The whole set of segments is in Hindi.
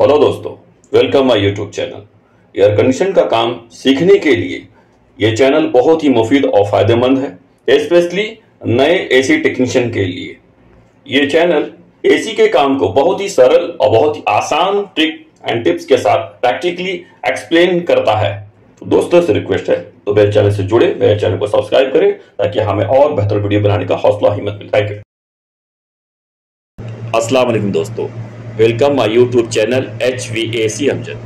हेलो दोस्तों welcome my YouTube channel air condition का काम सीखने के लिए ये चैनल बहुत ही मुफीद और फ़ायदेमंद है स्पेशली नए एसी टेक्नीशियन के लिए। ये चैनल एसी के काम को बहुत ही सरल और बहुत ही आसान ट्रिक एंड टिप्स के साथ प्रैक्टिकली एक्सप्लेन करता है। तो दोस्तों से रिक्वेस्ट है तो मेरे चैनल से जुड़े, मेरे चैनल को सब्सक्राइब करें, ताकि हमें और बेहतर वीडियो बनाने का हौसला, हिम्मत मिल थैंक यू अस्सलाम दोस्तों। Welcome my YouTube channel H V A C Amjad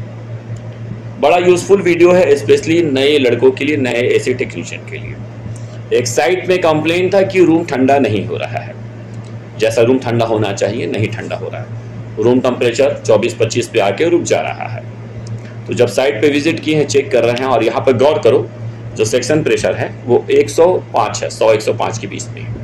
बड़ा यूजफुल वीडियो है स्पेशली नए लड़कों के लिए, नए एसी टेक्नीशियन के लिए। एक साइट में कंप्लेन था कि रूम ठंडा नहीं हो रहा है। जैसा रूम ठंडा होना चाहिए, नहीं ठंडा हो रहा है। रूम टेम्परेचर 24-25 पे आके रुक जा रहा है। तो जब साइट पे विज़िट किए हैं चेक कर रहे हैं, और यहाँ पर गौर करो, जो सेक्शन प्रेशर है, वो 105 है 100 105 के बीच में।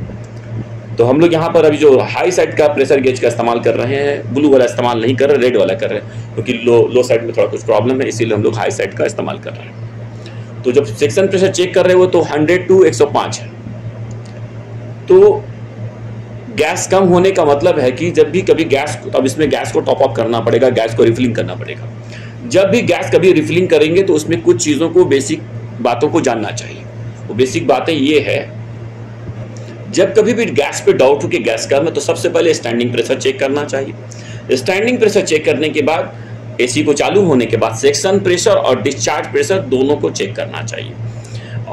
तो हम लोग यहाँ पर अभी जो हाई साइड का प्रेशर गेज का इस्तेमाल कर रहे हैं ब्लू वाला इस्तेमाल नहीं कर रहे रेड वाला कर रहे हैं, क्योंकि लो लो साइड में थोड़ा कुछ प्रॉब्लम है, इसीलिए हम लोग हाई साइड का इस्तेमाल कर रहे हैं। तो जब सेक्शन प्रेशर चेक कर रहे हो तो हंड्रेड टू एक है। तो गैस कम होने का मतलब है कि जब भी कभी गैस अब इसमें गैस को टॉप अप करना पड़ेगा गैस को रिफिलिंग करना पड़ेगा। जब भी गैस कभी रिफिलिंग करेंगे तो उसमें कुछ चीज़ों को बेसिक बातों को जानना चाहिए। वो बेसिक बातें ये है जब कभी भी गैस पे डाउट हो कि गैस कम है तो सबसे पहले स्टैंडिंग प्रेशर चेक करना चाहिए। स्टैंडिंग प्रेशर चेक करने के बाद एसी को चालू होने के बाद सेक्शन प्रेशर और डिस्चार्ज प्रेशर दोनों को चेक करना चाहिए।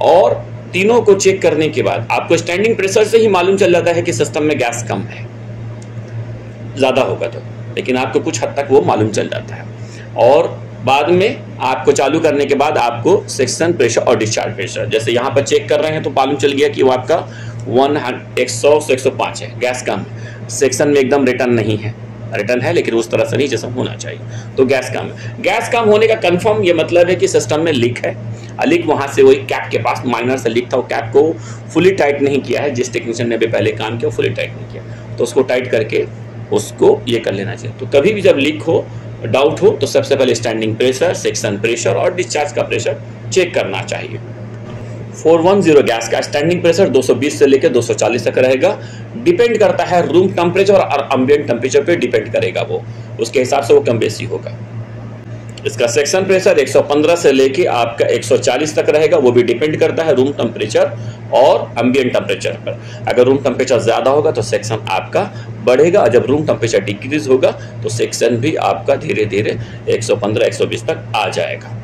और तीनों को चेक करने के बाद आपको स्टैंडिंग प्रेशर से ही मालूम चल जाता है कि सिस्टम में गैस कम है। ज़्यादा होगा तो। लेकिन आपको कुछ हद तक वो मालूम चल जाता है। और बाद में आपको चालू करने के बाद आपको सेक्शन प्रेशर और डिस्चार्ज प्रेशर जैसे यहाँ पर चेक कर रहे हैं तो मालूम चल गया कि वो आपका वन एक सौ से एक सौ पाँच है, गैस कम। सेक्शन में एकदम रिटर्न नहीं है। रिटर्न है, लेकिन उस तरह से नहीं, जैसा होना चाहिए। तो गैस कम। है गैस कम होने का कंफर्म ये मतलब है कि सिस्टम में लीक है। लीक वहाँ से वही कैप के पास माइनर से लीक था, वो कैप को फुली टाइट नहीं किया है। जिस टेक्नीशियन ने भी पहले काम किया फुली टाइट नहीं किया। तो उसको टाइट करके उसको ये कर लेना चाहिए। तो कभी भी जब लीक हो डाउट हो तो सबसे पहले स्टैंडिंग प्रेशर सेक्शन प्रेशर और डिस्चार्ज का प्रेशर चेक करना चाहिए। 410 गैस का स्टैंडिंग प्रेशर 220 से लेकर 240 तक रहेगा। डिपेंड करता है रूम टेम्परेचर और एम्बिएंट टेम्परेचर पे डिपेंड करेगा वो। उसके हिसाब से वो कम बेसी होगा। इसका सेक्शन प्रेशर 115 से लेके आपका 140 तक रहेगा, वो भी डिपेंड करता है रूम टेम्परेचर और अम्बियन टेम्परेचर पर। अगर रूम टेम्परेचर ज़्यादा होगा तो सेक्शन आपका बढ़ेगा और जब रूम टेम्परेचर डिक्रीज होगा तो सेक्शन भी आपका धीरे धीरे 115 120 तक आ जाएगा।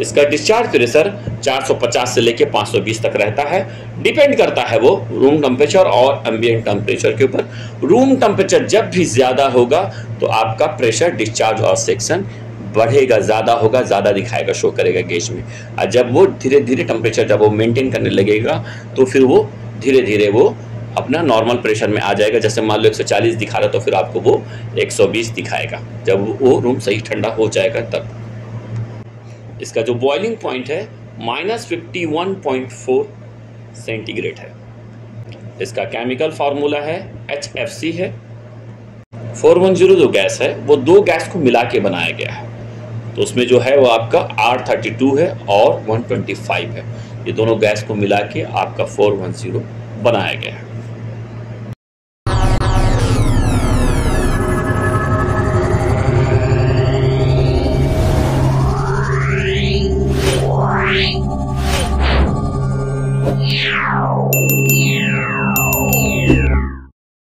इसका डिस्चार्ज प्रेशर 450 से लेके 520 तक रहता है। डिपेंड करता है वो रूम टेम्परेचर और एम्बियंट टेम्परेचर के ऊपर। रूम टेम्परेचर जब भी ज़्यादा होगा तो आपका प्रेशर डिस्चार्ज और सेक्शन बढ़ेगा, ज़्यादा होगा, ज़्यादा दिखाएगा शो करेगा गेज में। और जब वो धीरे धीरे टेम्परेचर जब वो मेंटेन करने लगेगा तो फिर वो धीरे धीरे वो अपना नॉर्मल प्रेशर में आ जाएगा। जैसे मान लो 140 दिखा रहा तो फिर आपको वो 120 दिखाएगा। जब वो रूम सही ठंडा हो जाएगा, तब। इसका जो बॉइलिंग पॉइंट है minus fifty one point four centigrade है। इसका केमिकल फार्मूला है एच एफ़ सी है। फोर वन ज़ीरो जो गैस है, वो दो गैस को मिला के बनाया गया है। तो उसमें जो है, वो आपका आर थर्टी टू है और वन ट्वेंटी फाइव है। ये दोनों गैस को मिला के आपका फोर वन ज़ीरो बनाया गया है।